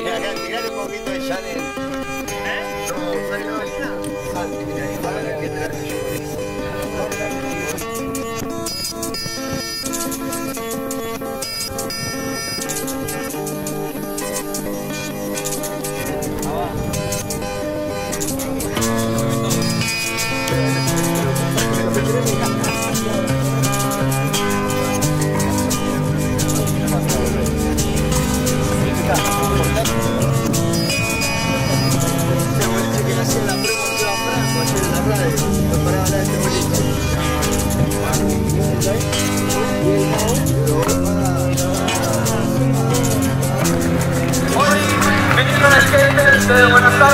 Tirale un poquito de Chanel. ¿Eh?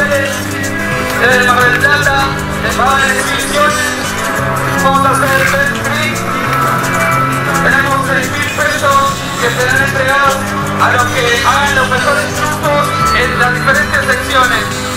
De Buenos Aires, de Mar del Plata, de Pavas Exhibiciones. Vamos a hacer el Street. Tenemos 6.000 pesos que serán entregados a los que hagan los mejores trucos en las diferentes secciones.